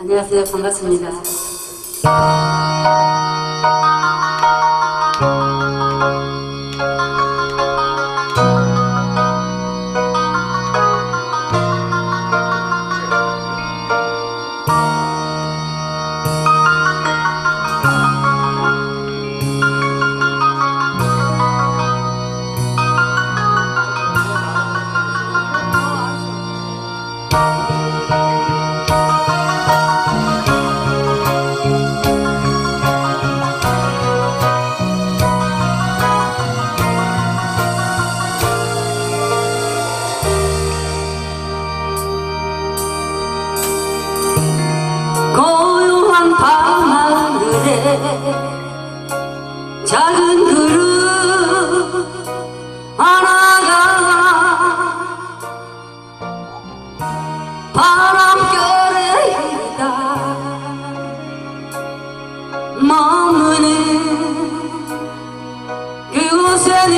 안녕하세요. 반갑습니다. 작은 구름 하나가 바람결에 휘다 머무는 그곳에는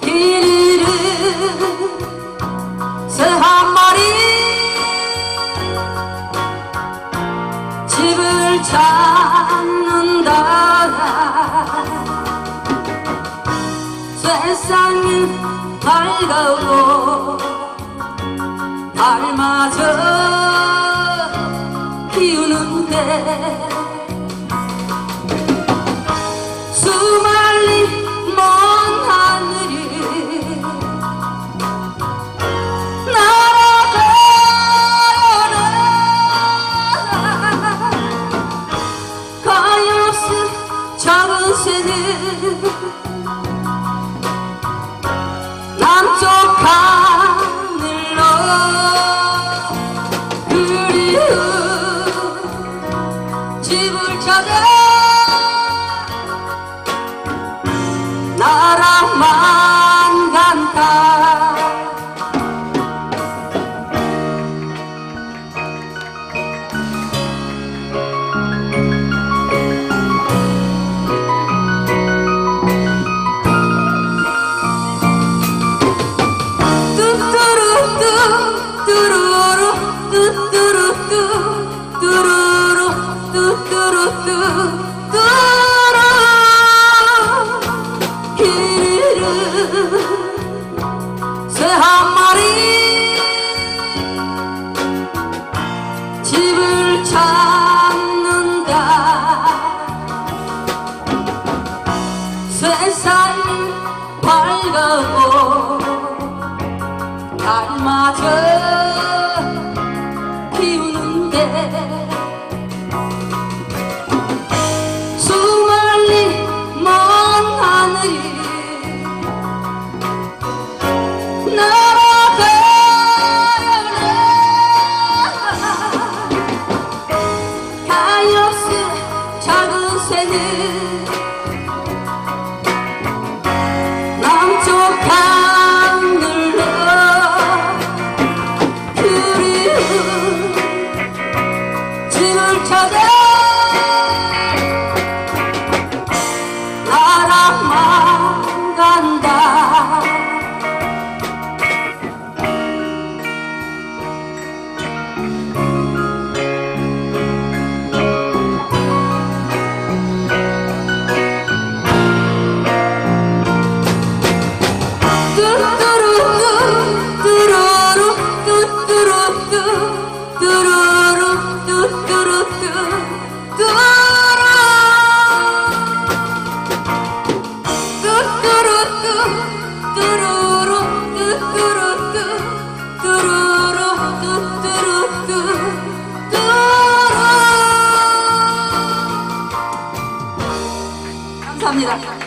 길이를 새한 마리 집을 찾 세상은 밝아오고 달마저 피우는데 수말린 먼 하늘이 날아가요라 가엾은 작은 새는 나 밝아고 달마저 피우는데 수말린 먼 하늘이 날아가려나 가엾은 작은 새는 감사합니다.